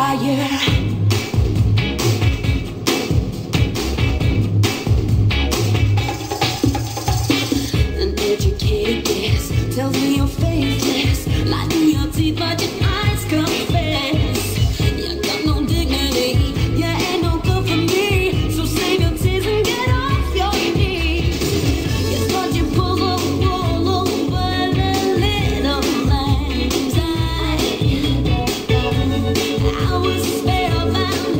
fire. An educated guess tells me your face. I was spellbound, hypnotized,